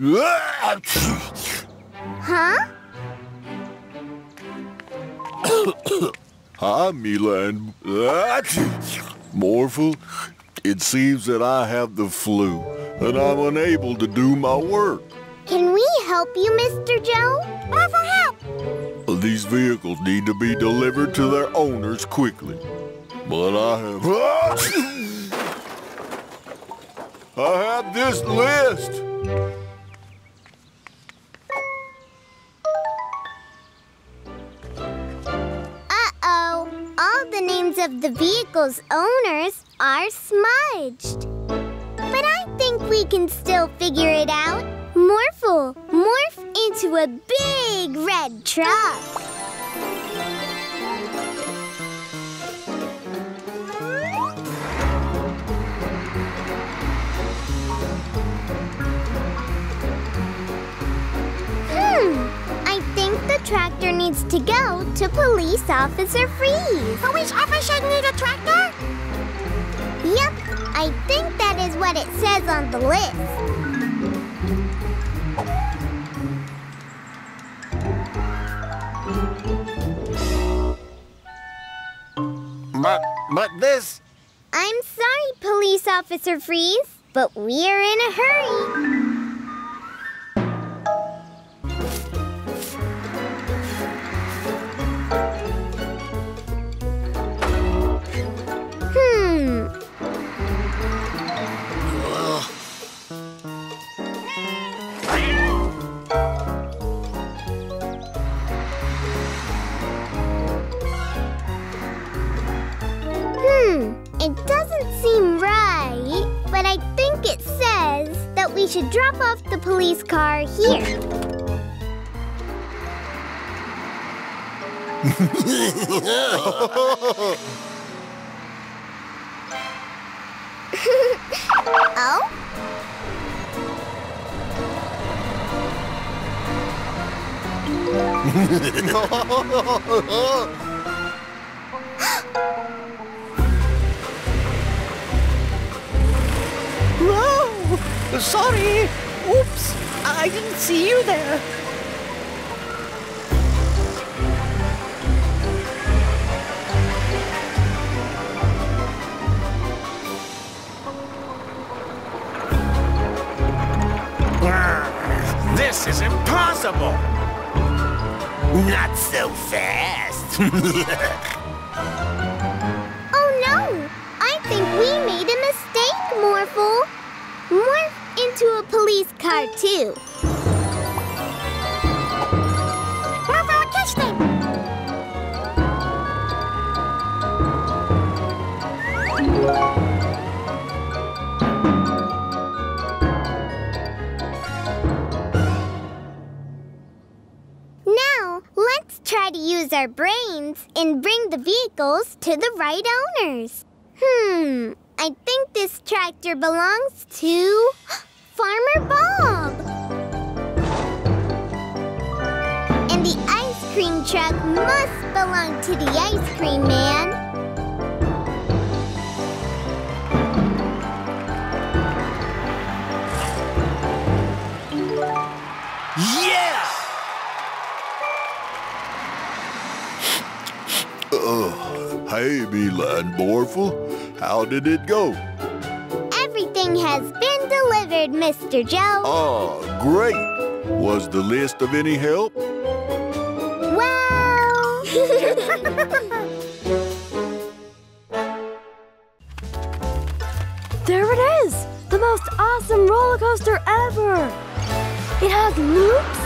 Huh? Hi, Milan. Morphle, it seems that I have the flu, and I'm unable to do my work. Can we help you, Mr. Jo? Or for help? These vehicles need to be delivered to their owners quickly. But I have... I have this list. Names of the vehicle's owners are smudged. But I think we can still figure it out. Morphle, morph into a big red truck. Tractor needs to go to Police Officer Freeze. Police Officer need a tractor? Yep, I think that is what it says on the list. But, but this... I'm sorry, Police Officer Freeze, but we're in a hurry. It doesn't seem right, but I think it says that we should drop off the police car here. oh? Sorry! Oops! I didn't see you there. This is impossible! Not so fast! Oh no! I think we made a mistake, Morphle. Into a police car, too. Catch them! Now, let's try to use our brains and bring the vehicles to the right owners. Hmm, I think this tractor belongs to Farmer Bob. And the ice cream truck must belong to the ice cream man. yeah! Uh, hey, Milan Morphle. How did it go? Everything has delivered, Mr. Jo. Ah, great. Was the list of any help? Well... There it is! The most awesome roller coaster ever! It has loops,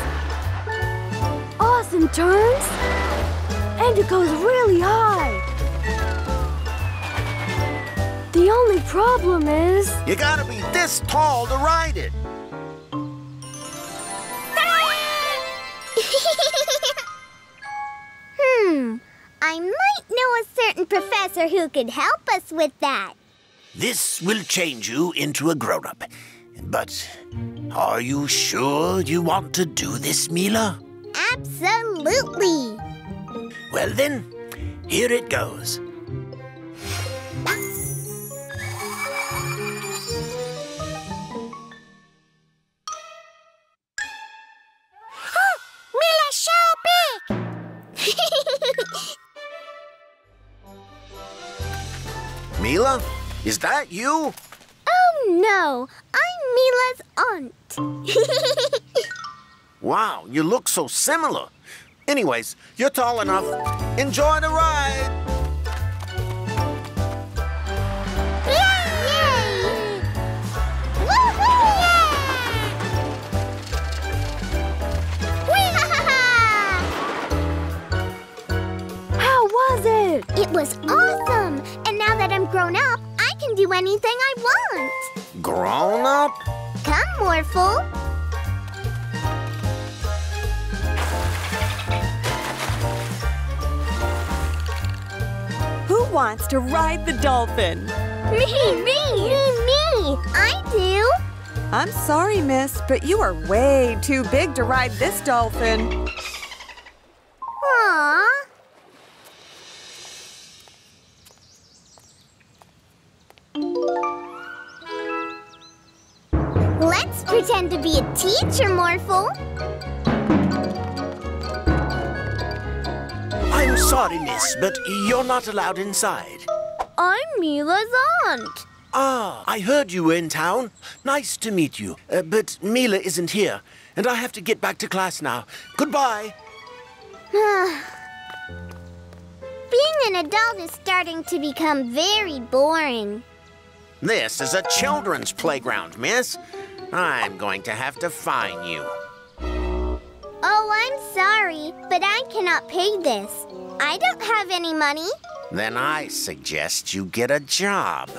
awesome turns, and it goes really high. The only problem is You gotta be this tall to ride it! hmm, I might know a certain professor who could help us with that. This will change you into a grown-up. But are you sure you want to do this, Mila? Absolutely. Well then, here it goes. Mila? Is that you? Oh, no. I'm Mila's aunt. Wow, you look so similar. Anyways, you're tall enough. Enjoy the ride. Yay! Woohoo! Whee-ha-ha-ha! How was it? It was awesome! And now that I'm grown up, I can do anything I want. Grown up? Come, Morphle. Who wants to ride the dolphin? Me, me, me, me. I do. I'm sorry, miss, but you are way too big to ride this dolphin. Be a teacher, Morphle. I'm sorry, miss, but you're not allowed inside. I'm Mila's aunt. Ah, I heard you were in town. Nice to meet you. Uh, but Mila isn't here, and I have to get back to class now. Goodbye. Being an adult is starting to become very boring. This is a children's playground, miss. I'm going to have to fine you. Oh, I'm sorry, but I cannot pay this. I don't have any money. Then I suggest you get a job.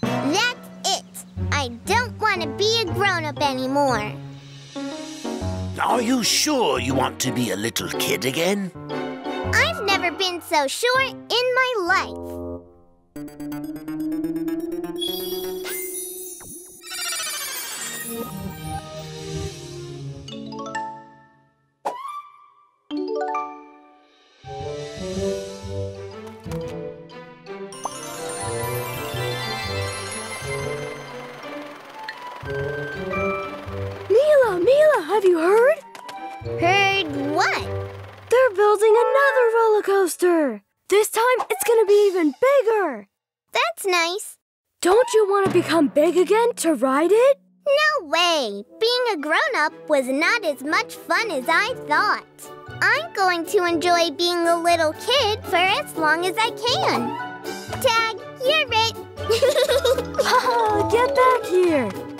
That's it. I don't want to be a grown up anymore. Are you sure you want to be a little kid again? I've never been so sure in my life. Mila, Mila, have you heard? Heard what? They're building another roller coaster. This time it's gonna be even bigger. That's nice. Don't you want to become big again to ride it? No way! Being a grown up was not as much fun as I thought. I'm going to enjoy being a little kid for as long as I can. Tag, you're it. Haha, get back here.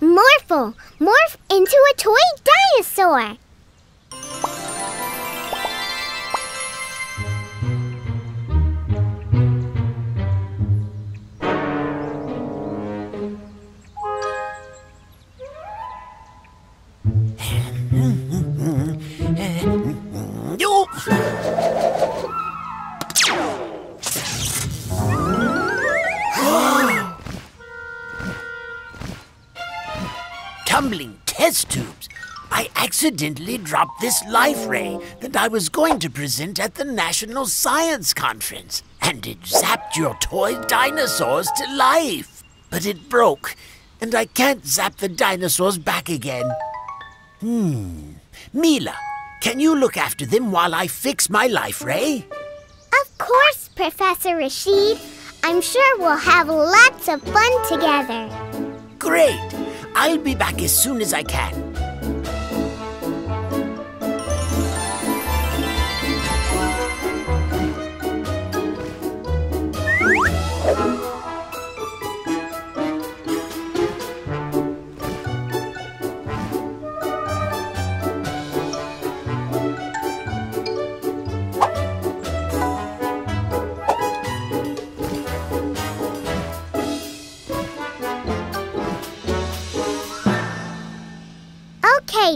Morphle, morph into a toy dinosaur. Test tubes. I accidentally dropped this life ray that I was going to present at the National Science Conference, and it zapped your toy dinosaurs to life. But it broke, and I can't zap the dinosaurs back again. Hmm. Mila, can you look after them while I fix my life ray? Of course, Professor Rashid. I'm sure we'll have lots of fun together. Great. I'll be back as soon as I can.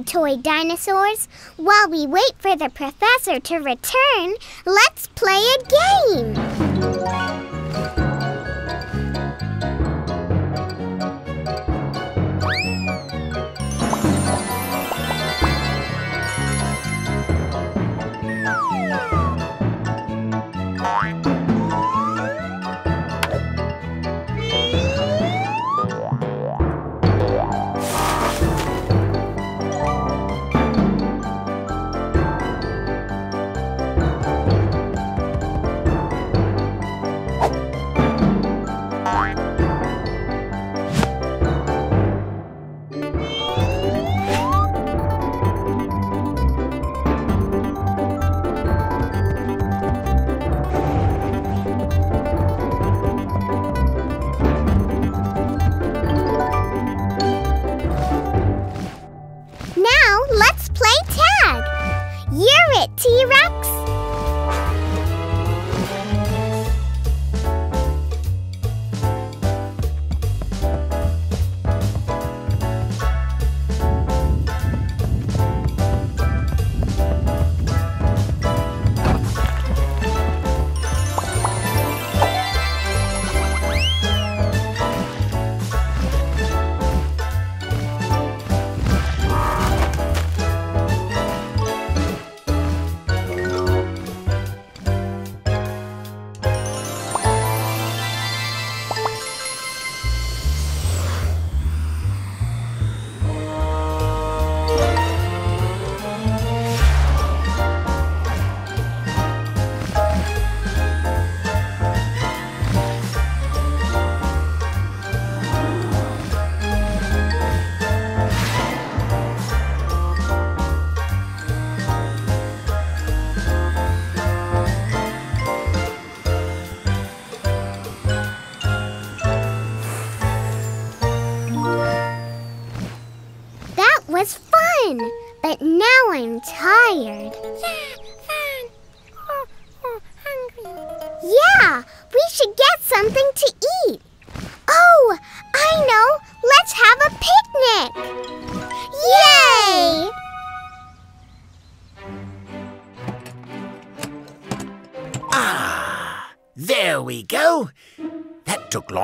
Toy dinosaurs. While we wait for the professor to return, let's play a game.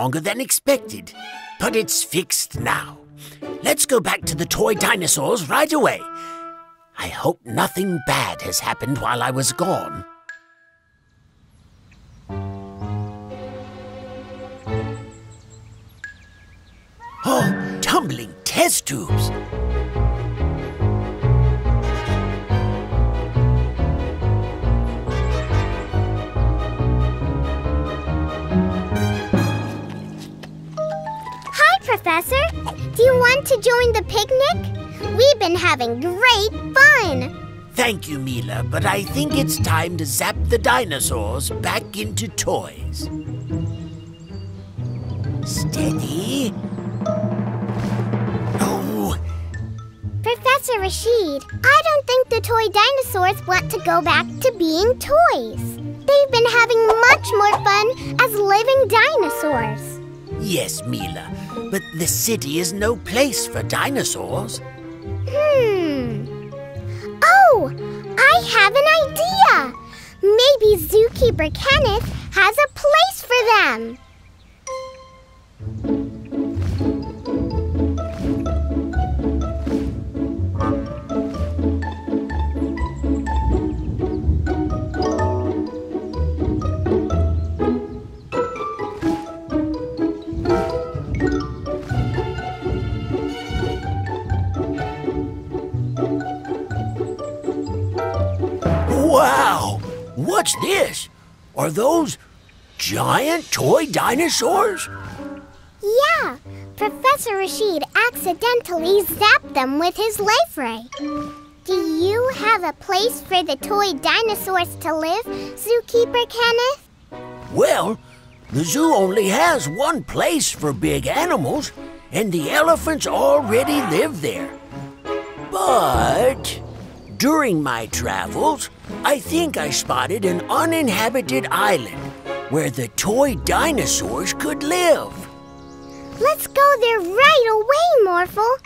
Longer than expected, but it's fixed now. Let's go back to the toy dinosaurs right away. I hope nothing bad has happened while I was gone. Oh, tumbling test tubes. Professor. Do you want to join the picnic? We've been having great fun. Thank you, Mila, but I think it's time to zap the dinosaurs back into toys. Steady. Oh, Professor Rashid, I don't think the toy dinosaurs want to go back to being toys. They've been having much more fun as living dinosaurs. yes, Mila, but the city is no place for dinosaurs. Hmm. Oh, I have an idea. Maybe Zookeeper Kenneth has a place for them. What's this? Are those giant toy dinosaurs? Yeah, Professor Rashid accidentally zapped them with his life ray. Do you have a place for the toy dinosaurs to live, Zookeeper Kenneth? Well, the zoo only has one place for big animals, and the elephants already live there. But during my travels, I think I spotted an uninhabited island where the toy dinosaurs could live. Let's go there right away, Morphle.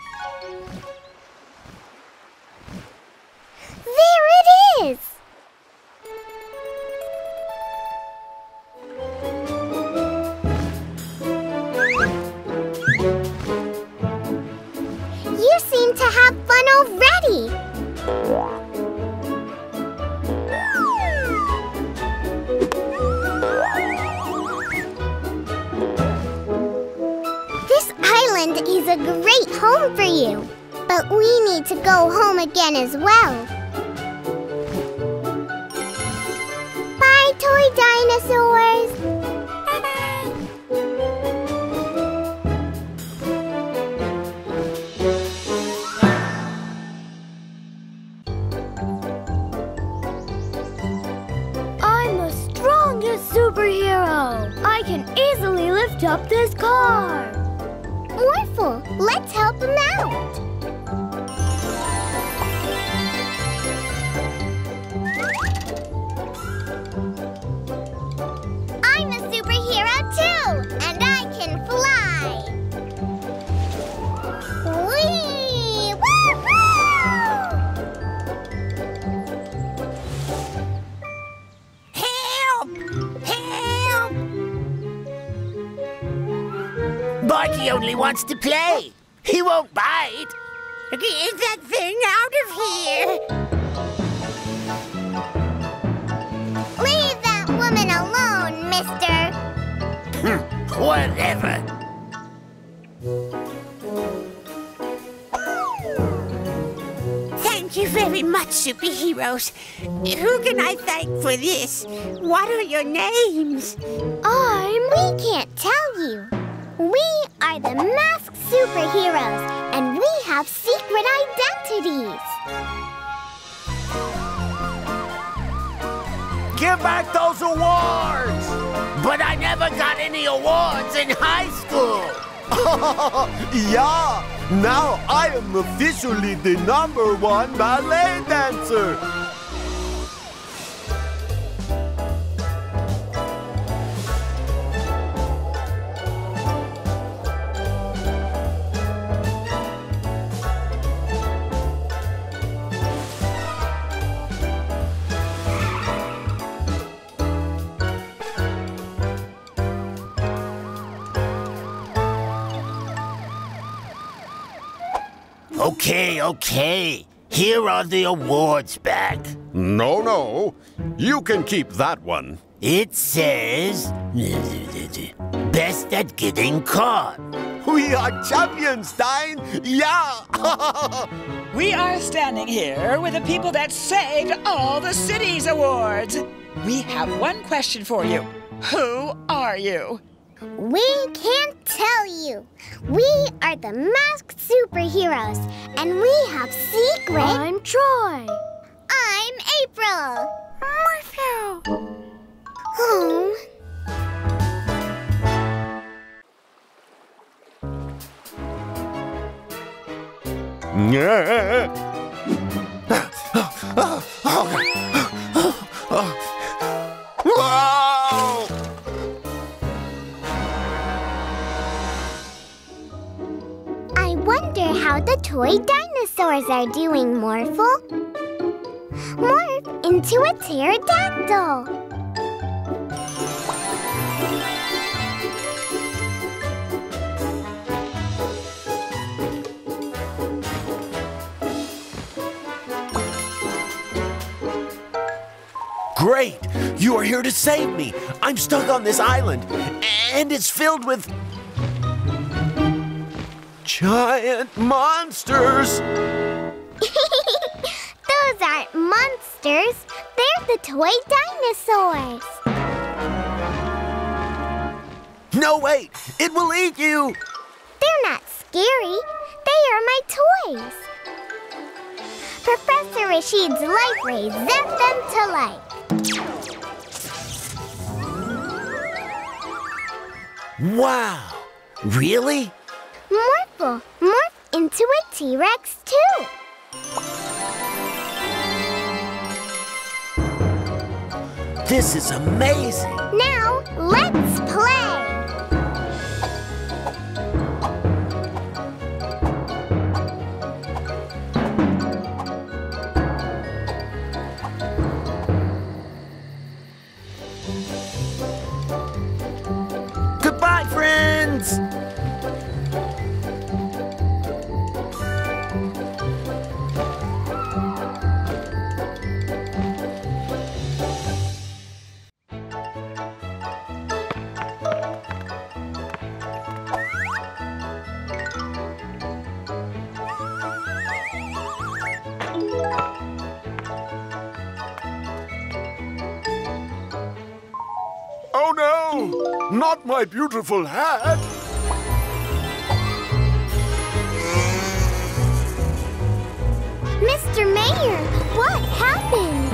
There it is! You seem to have fun already. Island is a great home for you. But we need to go home again as well. Bye, toy dinosaurs. I'm the strongest superhero. I can easily lift up this car. Let's help him out! I'm a superhero too! And I can fly! Whee! Woohoo! Help! Help! Barky only wants to play. He won't bite. Get that thing out of here! Leave that woman alone, mister. Hmm, whatever. Thank you very much, superheroes. Who can I thank for this? What are your names? I'm... We can't tell you. We are the masked superheroes, and we have secret identities. Give back those awards! But I never got any awards in high school. yeah, now I am officially the number one ballet dancer. Okay, okay. Here are the awards back. No, no, you can keep that one. It says best at getting caught. We are champions, Stein. Yeah. We are standing here with the people that saved all the cities awards. We have one question for you. Who are you? We can't tell you. We are the masked superheroes, and we have secrets. I'm Troy. I'm April. Morpho. Oh. Wow. Toy dinosaurs are doing, Morphle. Morph into a pterodactyl. Great! You are here to save me. I'm stuck on this island, and it's filled with Giant monsters. Those aren't monsters. They're the toy dinosaurs. No, wait! It will eat you! They're not scary. They are my toys. Professor Rashid's life rays zap them to life. Wow! Really? Morphle, morph into a T-Rex too. This is amazing! Now, let's play. Not my beautiful hat. Mr. Mayor, what happened?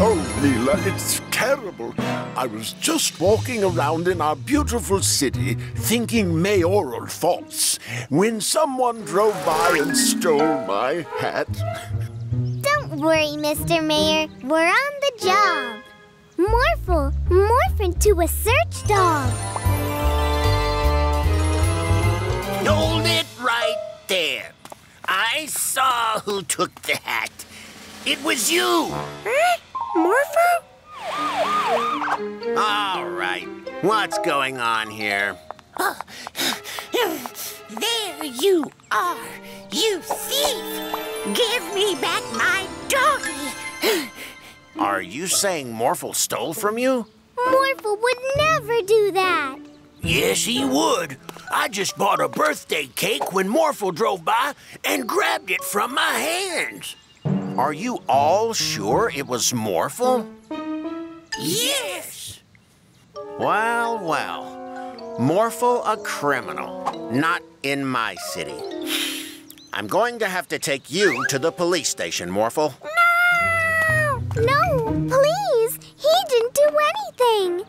Oh, Leela, it's terrible. I was just walking around in our beautiful city thinking mayoral thoughts when someone drove by and stole my hat. Don't worry, Mr. Mayor. We're on the job. Morphle, morph into a search dog. Hold it right there. I saw who took the hat. It was you! Morpho? All right. What's going on here? Oh, there you are, you thief! Give me back my doggy! Are you saying Morphle stole from you? Morphle would never do that. Yes, he would. I just bought a birthday cake when Morphle drove by and grabbed it from my hands. Are you all sure it was Morphle? Yes! Well, well. Morphle a criminal. Not in my city. I'm going to have to take you to the police station, Morphle. No, No, please. He didn't do anything.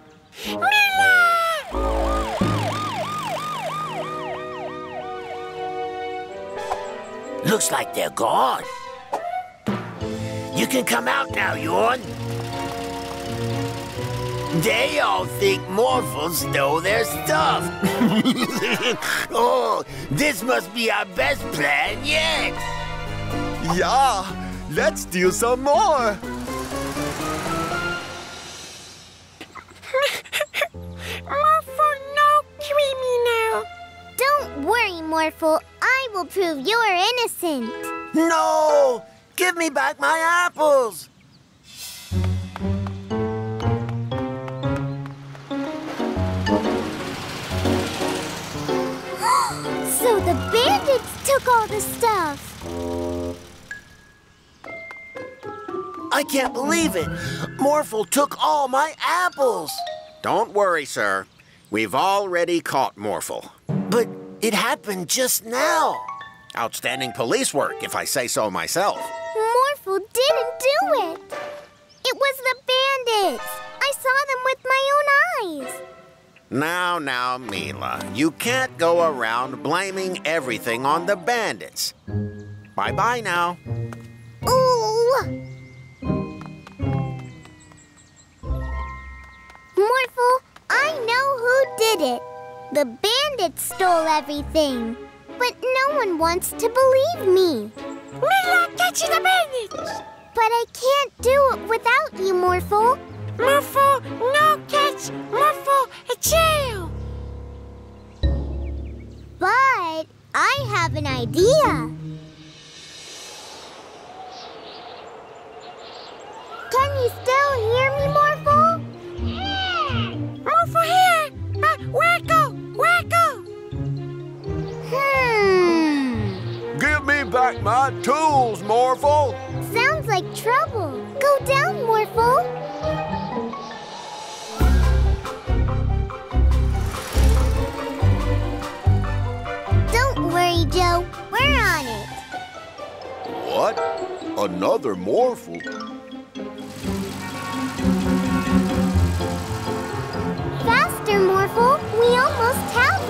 Looks like they're gone. You can come out now, Yorn. They all think Morphle stole their stuff. oh, this must be our best plan yet. Yeah, let's steal some more. Morphle, no criminal! Don't worry, Morphle. I will prove you're innocent. No! Give me back my apples! So the bandits took all the stuff. I can't believe it! Morphle took all my apples! Don't worry, sir. We've already caught Morphle. But it happened just now. Outstanding police work, if I say so myself. Morphle didn't do it. It was the bandits. I saw them with my own eyes. Now, now, Mila, you can't go around blaming everything on the bandits. Bye-bye now. Ooh! Morphle, I know who did it. The bandits stole everything. But no one wants to believe me. Mila, catch the bandits! But I can't do it without you, Morphle. Morphle, no catch! Morphle, a jail! But I have an idea. Can you still hear me? Morphle back my tools, Morphle. Sounds like trouble. Go down, Morphle. Don't worry, Jo. We're on it. What? Another Morphle? Faster, Morphle. We almost have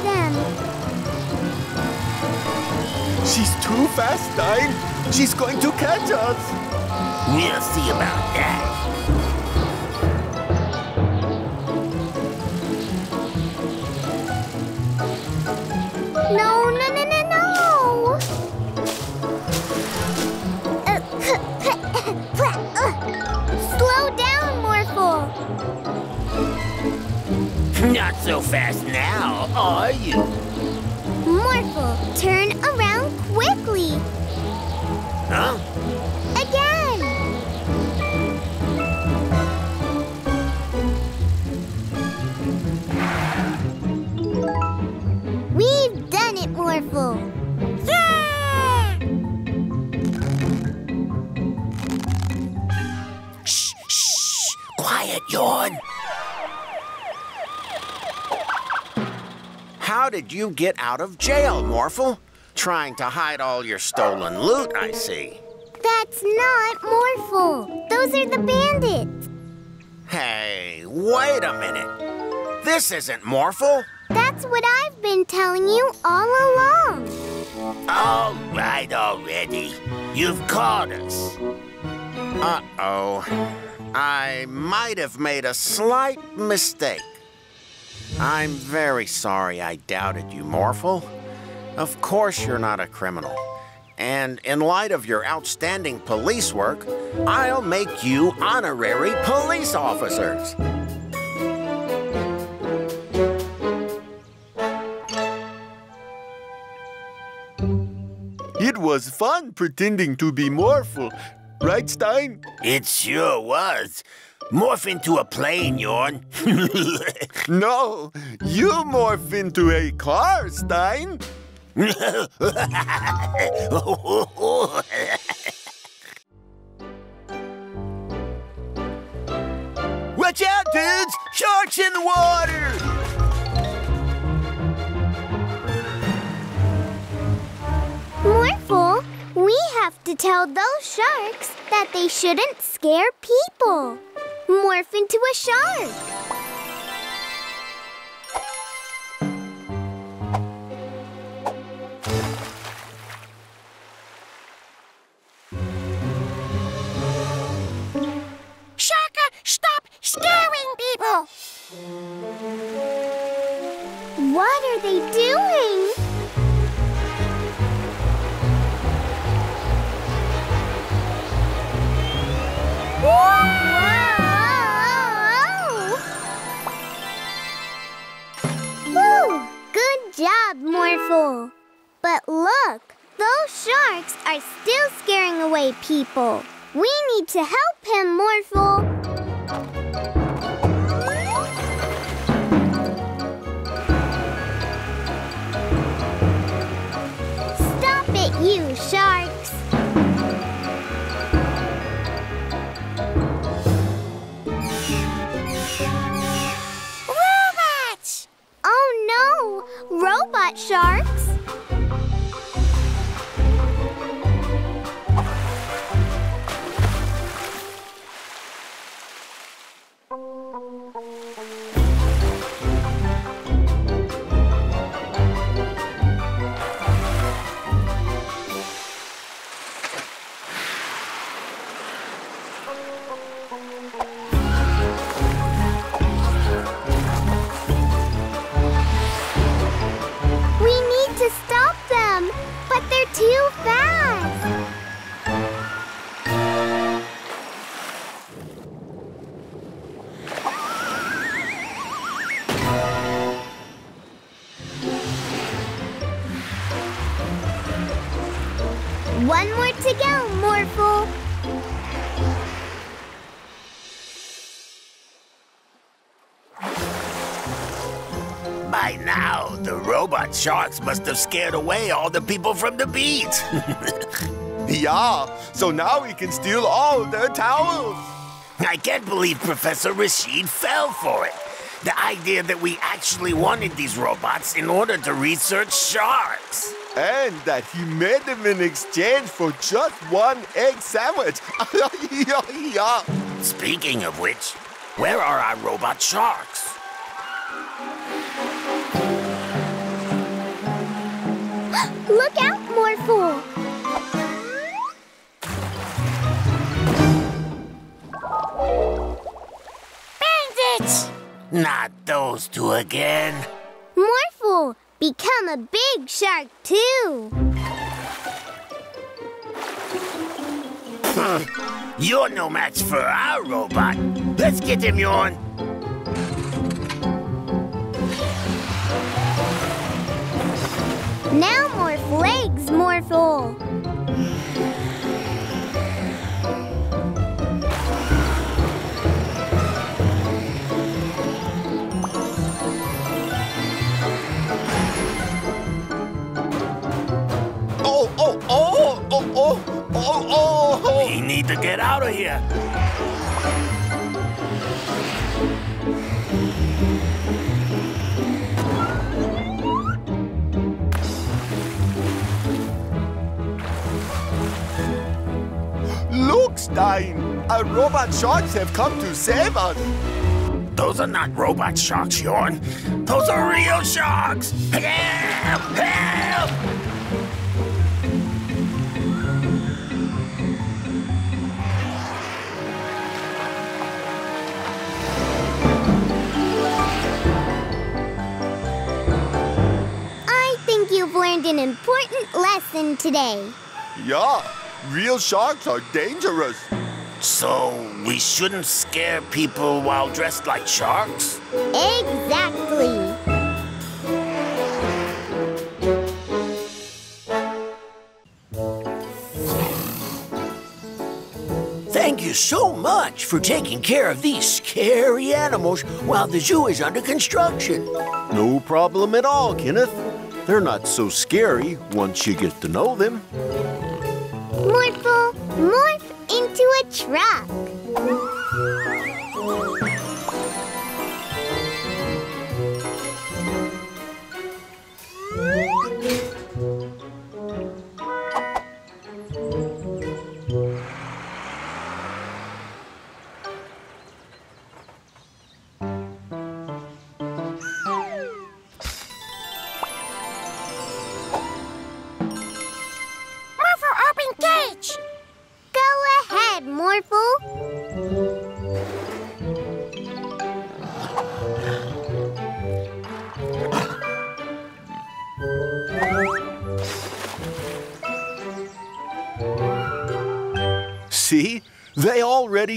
She's too fast, Stein. She's going to catch us. We'll see about that. No, no, no, no, no. Uh, Slow down, Morphle. Not so fast now, are you? Morphle, turn around quickly. Huh? Again. We've done it, Morphle. Yeah! Shh, shh. Quiet, Yawn. How did you get out of jail, Morphle? Trying to hide all your stolen loot, I see. That's not Morphle. Those are the bandits. Hey, wait a minute. This isn't Morphle. That's what I've been telling you all along. All right already. You've caught us. Uh-oh. I might have made a slight mistake. I'm very sorry I doubted you, Morphle. Of course you're not a criminal. And in light of your outstanding police work, I'll make you honorary police officers. It was fun pretending to be Morphle. Right, Stein? It sure was. Morph into a plane, Yorn. no, you morph into a car, Stein. Watch out, dudes! Sharks in the water! Morphle, we have to tell those sharks that they shouldn't scare people. Morph into a shark. People. We need to help One more to go, Morphle. By now, the robot sharks must have scared away all the people from the beach. Yeah, so now we can steal all their towels. I can't believe Professor Rashid fell for it. The idea that we actually wanted these robots in order to research sharks. And that he made them in exchange for just one egg sandwich. Speaking of which, where are our robot sharks? Look out, Morphle. Bandits! Not those two again. Morphle, become a big shark too. You're no match for our robot. Let's get him, Yawn. Now more legs, Morphle. Oh, oh, oh, oh, oh, oh, oh. We need to get out of here. Look, Stein. Our robot sharks have come to save us. Those are not robot sharks, Yorn. Those are real sharks. Help! Help! learned an important lesson today. Yeah, real sharks are dangerous. So, we shouldn't scare people while dressed like sharks? Exactly. Thank you so much for taking care of these scary animals while the zoo is under construction. No problem at all, Kenneth. They're not so scary once you get to know them. Morphle, morph into a truck.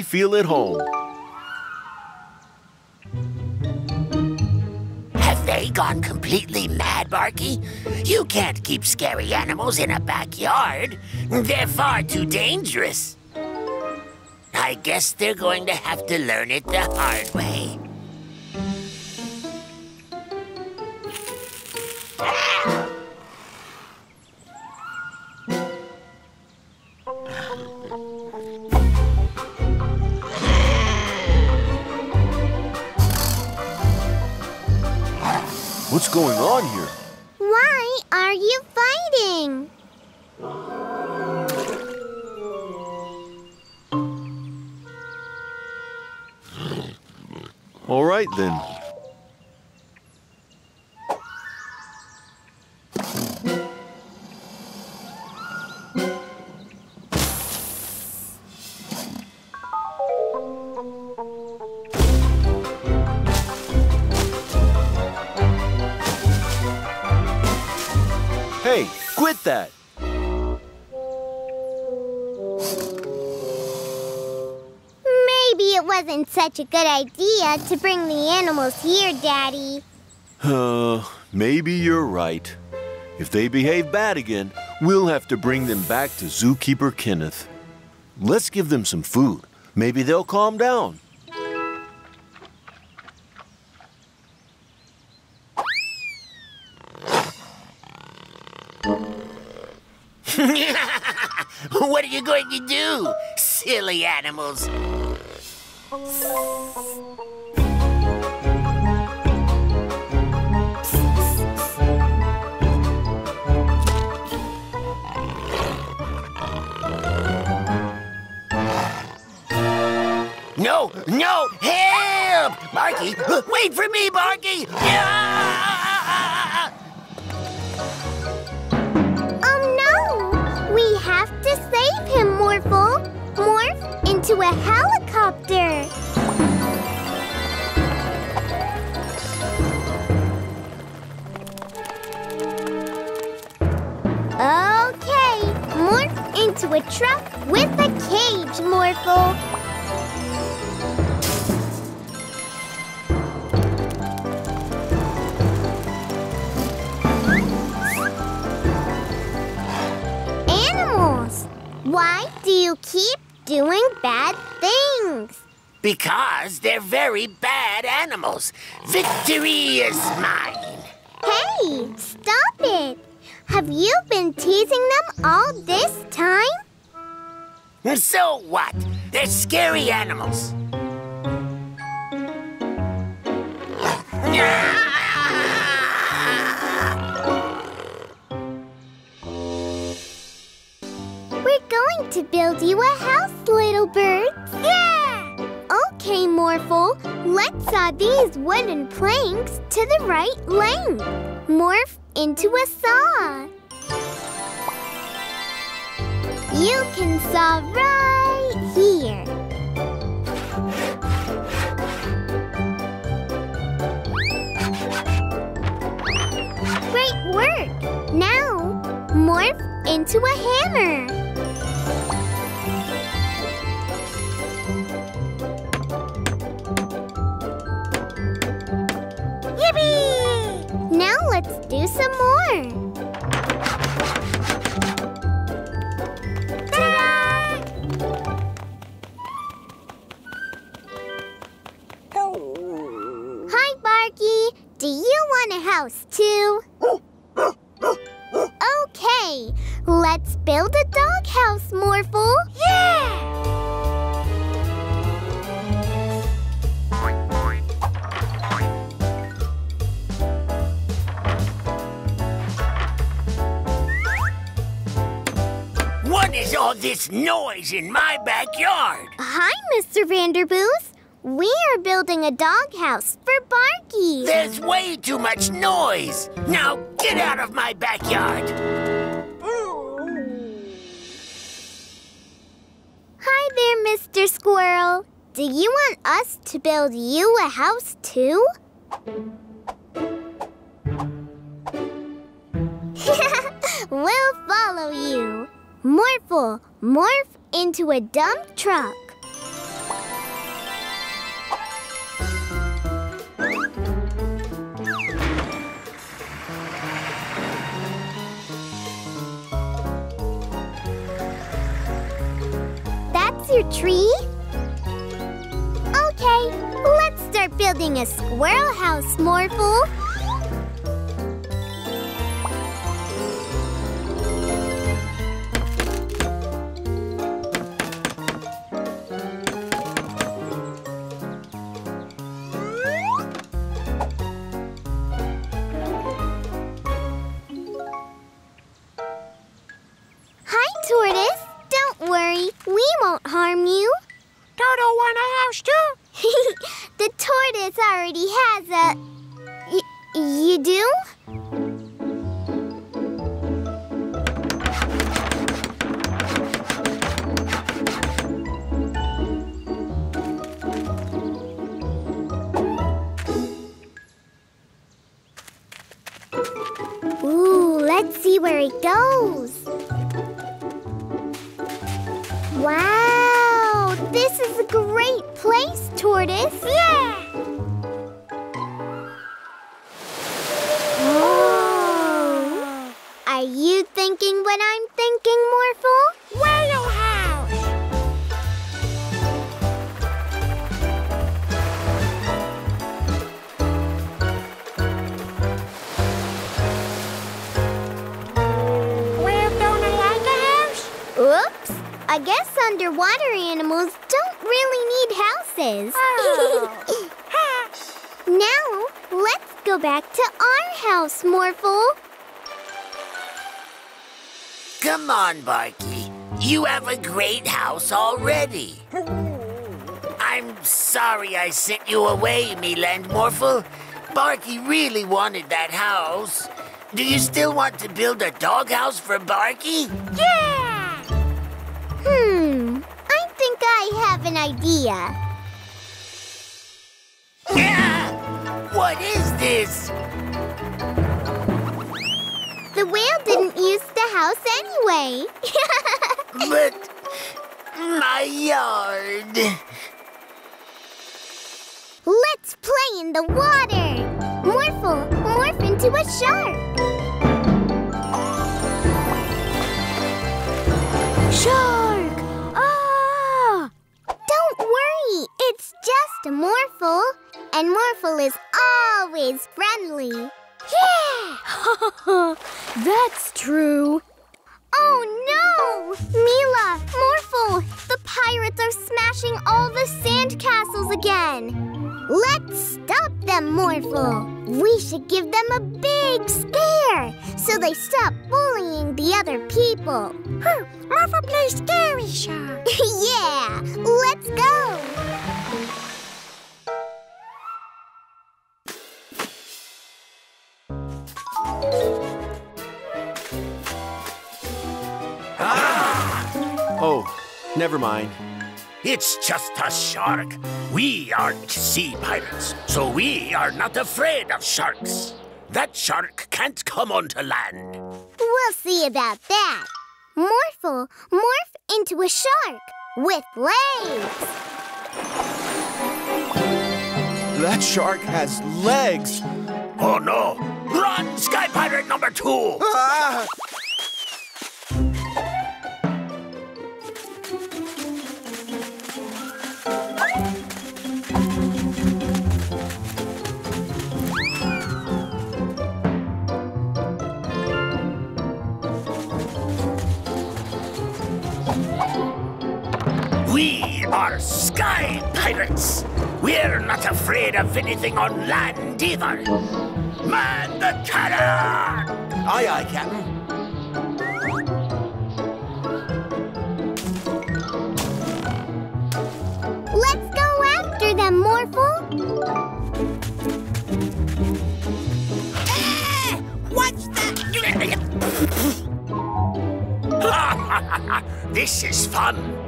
Feel at home. Have they gone completely mad, Barky? You can't keep scary animals in a backyard. They're far too dangerous. I guess they're going to have to learn it the hard way. Right then. Such a good idea to bring the animals here, Daddy. Uh, maybe you're right. If they behave bad again, we'll have to bring them back to Zookeeper Kenneth. Let's give them some food. Maybe they'll calm down. what are you going to do, silly animals? No, no, help! Barky, wait for me, Barky! Ah! Into a helicopter! Okay, morph into a truck with a cage, Morphle! Animals! Why do you doing bad things? Because they're very bad animals. Victory is mine. Hey, stop it! Have you been teasing them all this time? So what? They're scary animals. going to build you a house, little bird. Yeah! Okay, Morphle, let's saw these wooden planks to the right length. Morph into a saw. You can saw right here. Great work! Now, morph into a hammer. let's do some more. Hi, Barky. Do you want a house too? okay, let's build a doghouse, Morphle. This noise in my backyard? Hi, Mr. Vanderbooth. We are building a doghouse for Barky. There's way too much noise. Now get out of my backyard. Hi there, Mr. Squirrel. Do you want us to build you a house too? we'll follow you. Morphle, morph into a dump truck. That's your tree? Okay, let's start building a squirrel house, Morphle. See where it goes. Wow, this is a great place, Tortoise. Yeah. Oh. Are you thinking what I'm thinking, Morphle? I guess underwater animals don't really need houses. Oh. now, let's go back to our house, Morphle. Come on, Barky. You have a great house already. I'm sorry I sent you away, Mila and Morphle. Barky really wanted that house. Do you still want to build a doghouse for Barky? Yeah! I have an idea. Yeah! What is this? The whale didn't use the house anyway. But my yard. Let's play in the water. Morphle, morph into a shark. Shark! Don't it's just a Morphle. And Morphle is always friendly. Yeah! That's true. Oh no! Mila, Morphle, the pirates are smashing all the sand castles again. Let's stop them, Morphle. We should give them a big scare so they stop bullying the other people. Morphle plays scary shark. Never mind. It's just a shark. We aren't sea pirates, so we are not afraid of sharks. That shark can't come onto land. We'll see about that. Morphle, morph into a shark with legs. That shark has legs. Oh no! Run, Sky Pirate number two! Ah! Are sky pirates. We're not afraid of anything on land either. Man the cannon! Aye, aye, Captain. Let's go after them, Morphle. Ah! What's that? this is fun.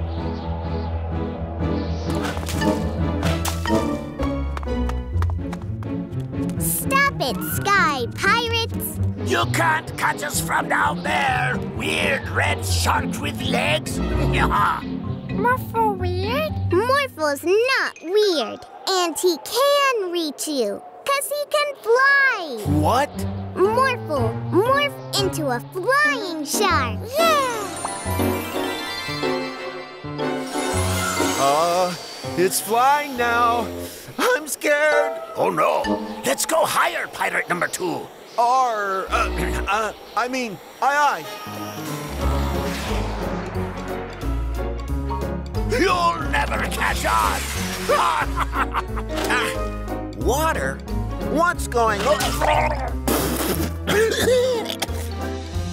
Stop Sky Pirates. You can't catch us from down there, weird red shark with legs. Morphle weird? Morphle's not weird. And he can reach you. Cause he can fly. What? Morphle, morph into a flying shark. Yeah! Uh, it's flying now. I'm scared. oh no, let's go higher, pirate number two. R, uh, uh, I mean, aye, aye. You'll never catch on. Water? What's going on?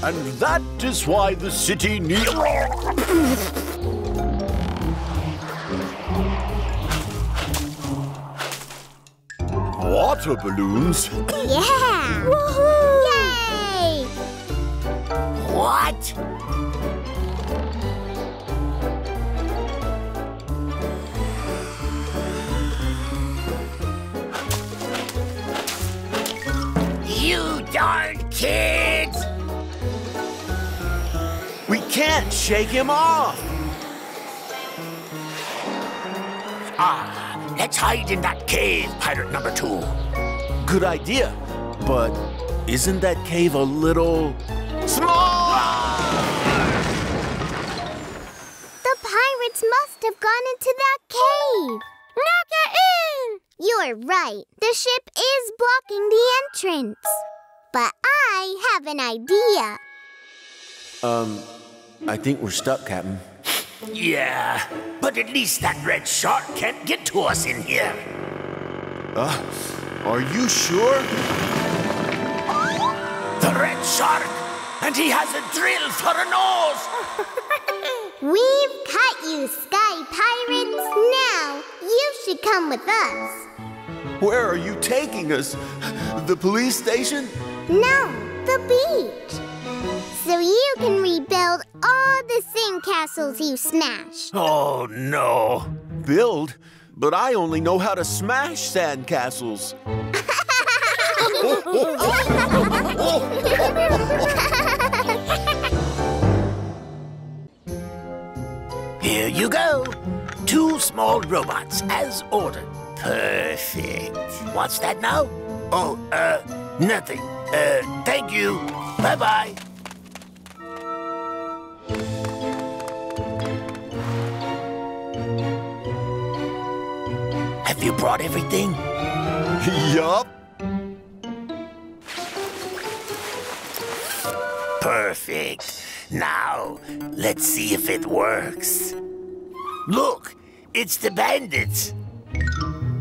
And that is why the city needs. Water balloons? Yeah! Woohoo! Yay! what? You darn kids! We can't shake him off. Ah, let's hide in that cave, pirate number two. Good idea. But isn't that cave a little small? The pirates must have gone into that cave. Now get in! You're right. The ship is blocking the entrance. But I have an idea. Um, I think we're stuck, Captain. Yeah, but at least that red shark can't get to us in here. Uh, are you sure? The red shark! And he has a drill for a nose! We've caught you, Sky Pirates. Now, you should come with us. Where are you taking us? The police station? No, the beach. So you can rebuild all the sandcastles you smashed. Oh no. Build? But I only know how to smash sandcastles. Here you go. Two small robots as ordered. Perfect. What's that now? Oh, uh, nothing. Uh, thank you. Bye bye. Have you brought everything? yup. Perfect. Now, let's see if it works. Look, it's the bandits.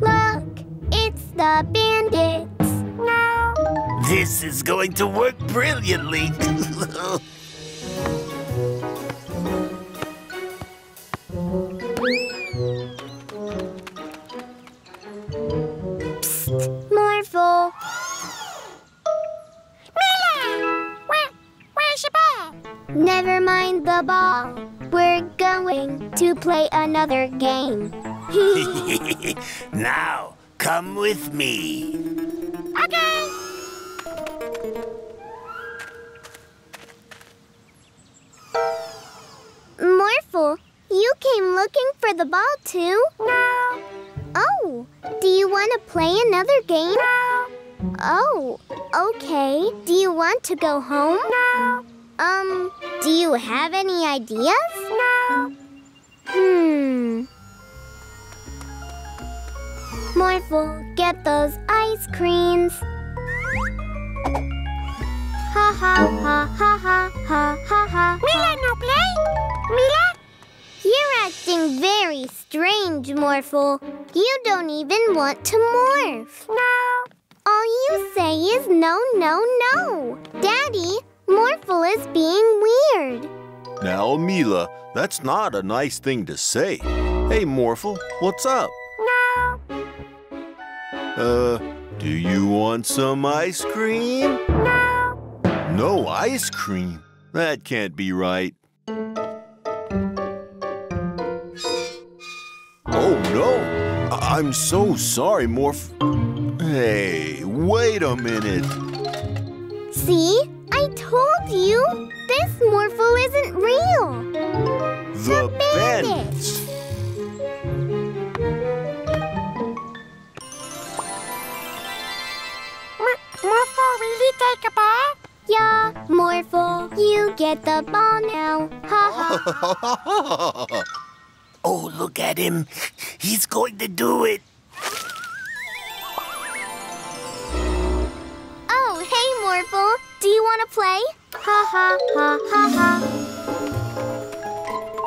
Look, it's the bandits. No. This is going to work brilliantly. Morphle. Where's your ball? Never mind the ball. We're going to play another game. now, come with me. Okay. Morphle, you came looking for the ball too? No. Oh, do you want to play another game? No. Oh, okay. Do you want to go home? No. Um, do you have any ideas? No. Hmm. Morphle, get those ice creams. Ha ha ha ha ha ha ha ha. Mila no play? Mila? You're acting very strange, Morphle. You don't even want to morph. No. All you say is no, no, no. Daddy, Morphle is being weird. Now, Mila, that's not a nice thing to say. Hey, Morphle, what's up? No. Uh, do you want some ice cream? No. No ice cream? That can't be right. I'm so sorry, Morph. Hey, wait a minute. See? I told you. This Morphle isn't real. The bandits. Morphle, will you take a ball? Yeah, Morphle, you get the ball now. Ha ha. Oh, look at him. He's going to do it. Oh, hey, Morphle. Do you want to play? Ha ha ha ha ha.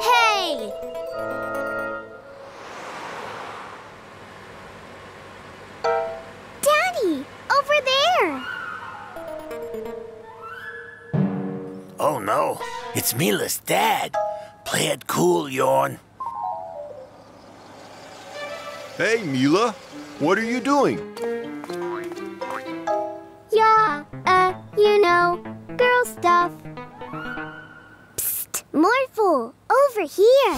Hey! Daddy, over there. Oh, no. It's Mila's dad. Play it cool, Yorn. Hey, Mila, what are you doing? Yeah, uh, you know, girl stuff. Psst, Morphle, over here.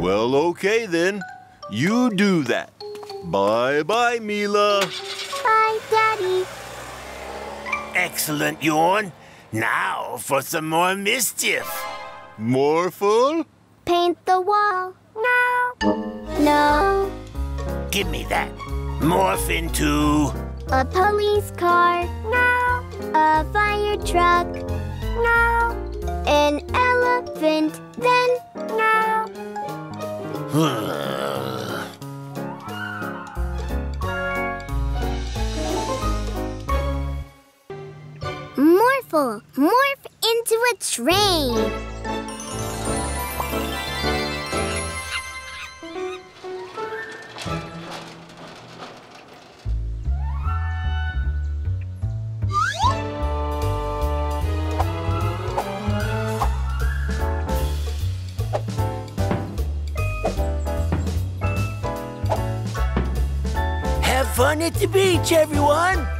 Well, okay then. You do that. Bye bye, Mila. Bye, Daddy. Excellent, Yorn. Now for some more mischief. Morphle? Paint the wall. No. No. Give me that. Morph into. A police car. No. A fire truck. No. An elephant. Then. No. Morphle, morph into a train. Fun at the beach, everyone.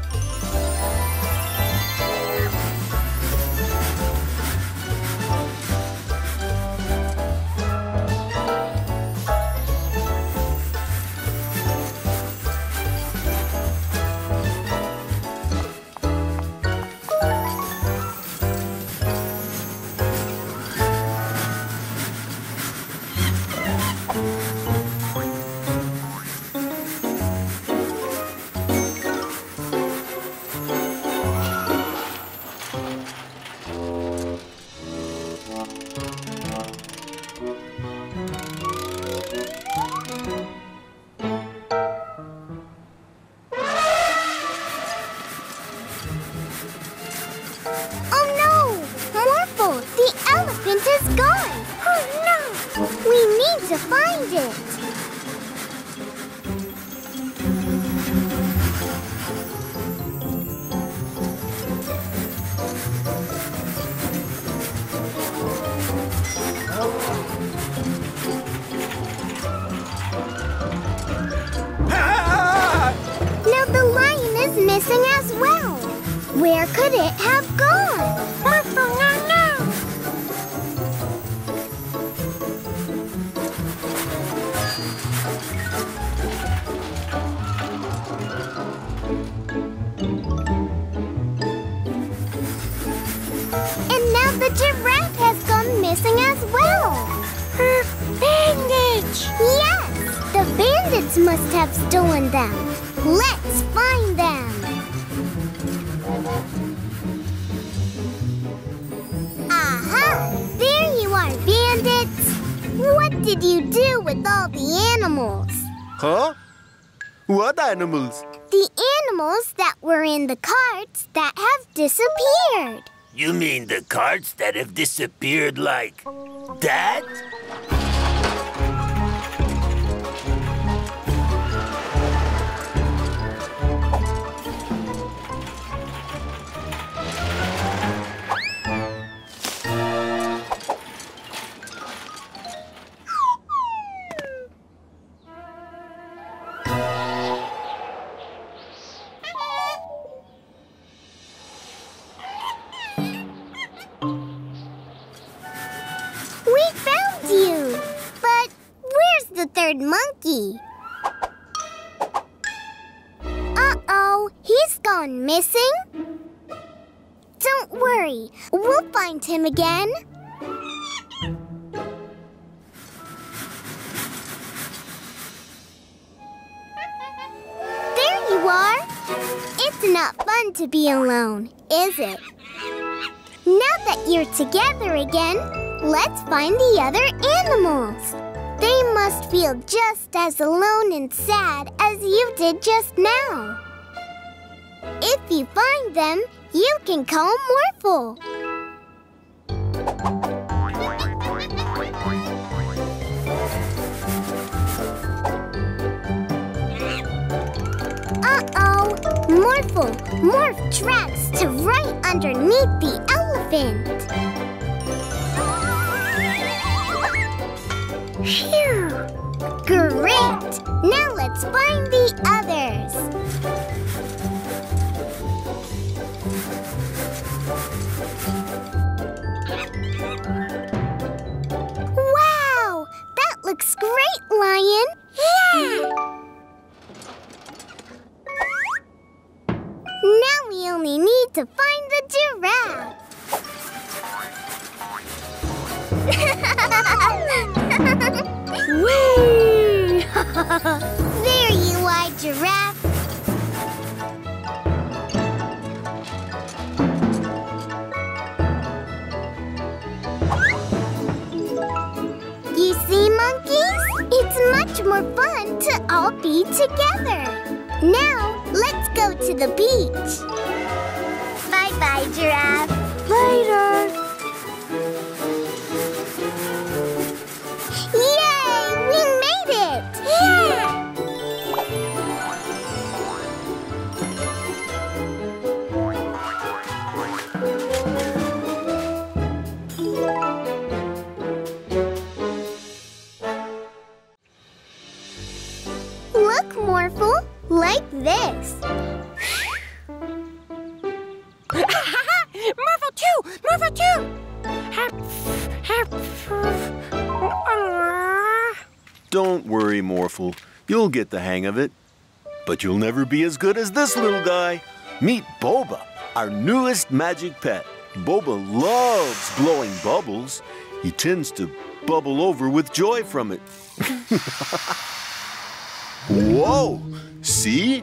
You mean the carts that have disappeared like that? Uh-oh, he's gone missing? Don't worry, we'll find him again. There you are! It's not fun to be alone, is it? Now that you're together again, let's find the other animals. Must feel just as alone and sad as you did just now. If you find them, you can call Morphle. Uh-oh! Morphle, morph tracks to right underneath the elephant. Phew! Great! Now let's find the others. Wow! That looks great, Lion! Yeah! Now we only need to find there you are, giraffe. You see, monkeys? It's much more fun to all be together. Now, let's go to the beach. Bye-bye, giraffe. Later! You'll get the hang of it. But you'll never be as good as this little guy. Meet Boba, our newest magic pet. Boba loves blowing bubbles. He tends to bubble over with joy from it. Whoa! See?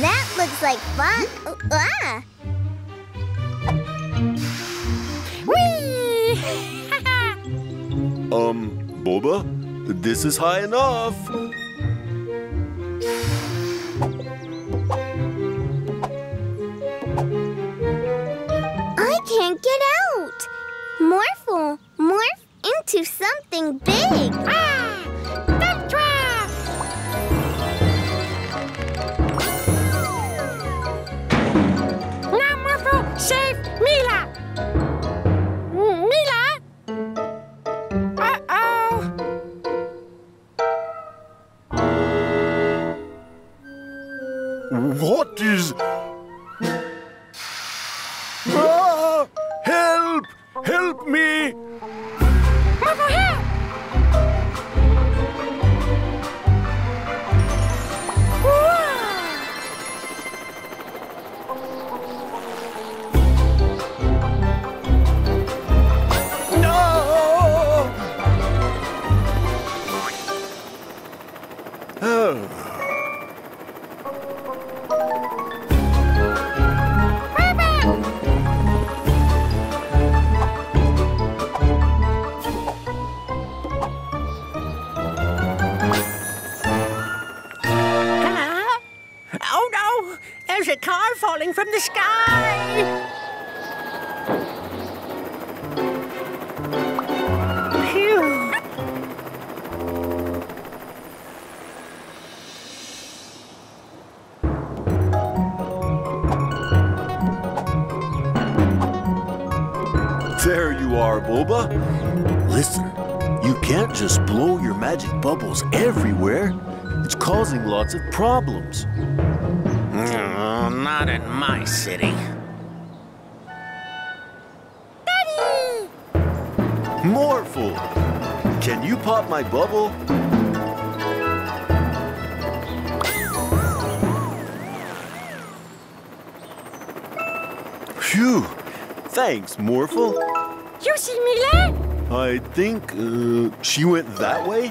That looks like fun. Ah! Whee! Um, Boba, this is high enough. I can't get out. Morphle, morph into something big. ah! Help! Me! Morphle, help! falling from the sky! Phew! There you are, Boba. Listen, you can't just blow your magic bubbles everywhere. It's causing lots of problems. Oh, not in my city. Daddy! Morphle! Can you pop my bubble? Phew! Thanks, Morphle. You see Milan? I think uh, she went that way?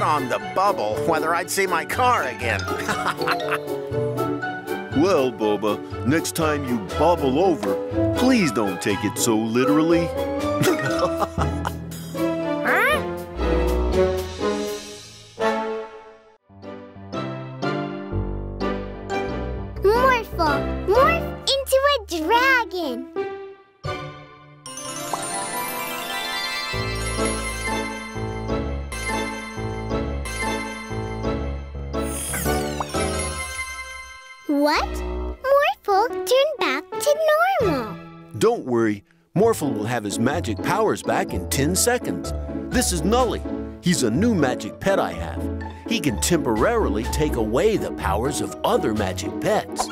Bit on the bubble whether I'd see my car again. Well, Boba, next time you bubble over, please don't take it so literally. have his magic powers back in 10 seconds. This is Nully. He's a new magic pet I have. He can temporarily take away the powers of other magic pets.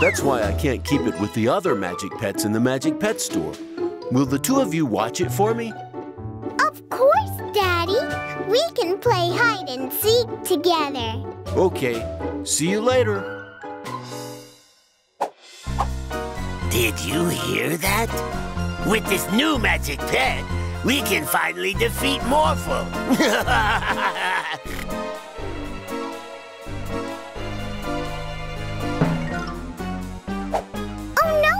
That's why I can't keep it with the other magic pets in the Magic Pet Store. Will the two of you watch it for me? Of course, Daddy. We can play hide and seek together. Okay, see you later. Did you hear that? With this new magic pet, we can finally defeat Morphle. Oh no!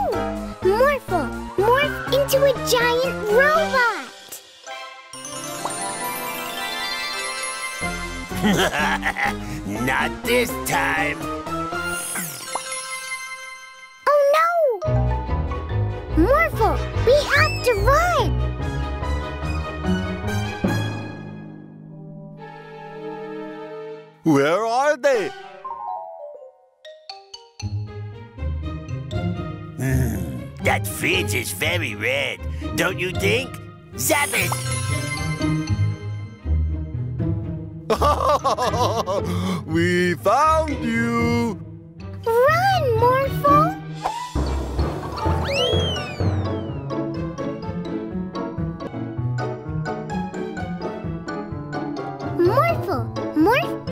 Morphle, morph into a giant robot. Not this time. To run. Where are they? Hmm, that fridge is very red, don't you think? Zap it! we found you! Run, Morphle!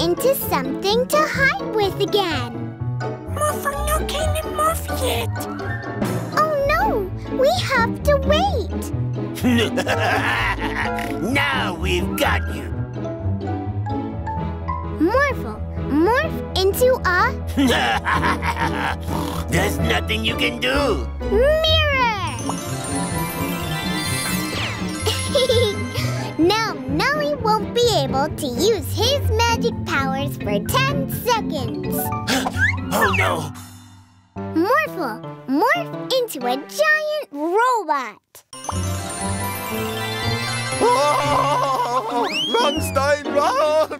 Into something to hide with again. Morphle, no can't morph yet. Oh no! We have to wait! now we've got you. Morphle, morph into a There's nothing you can do. mirror! Able to use his magic powers for 10 seconds. Oh no! Morphle, morph into a giant robot. Run, Stein, run!